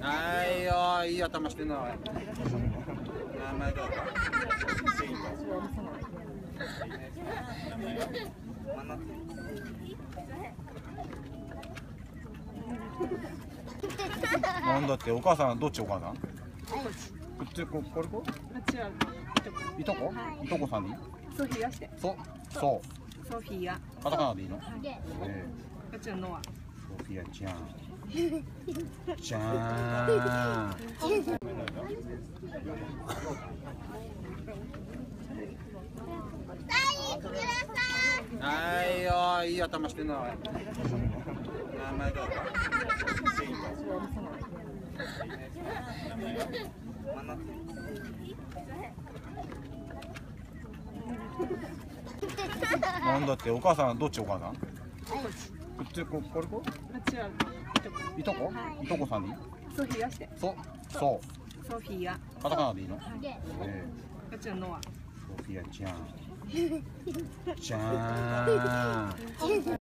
はいよいい頭してんなおい名前どうぞなんだってお母さんどっちお母さん？こっちここれこ？いとこ。いとこ？さんでいいソフィアして。そそうソフィアカタカナでいいの？えあっちはノアえソフィアちゃんちゃんはいよいい頭してんな名前どうぞなんだってお母さんどっちお母さん？こっちここれこあっちはいとこ？い。とこさんでいいソフィアして。そそう。ソフィアカタカナでいいの？ええ。あっちはノア。ソフィアちゃん。ちゃん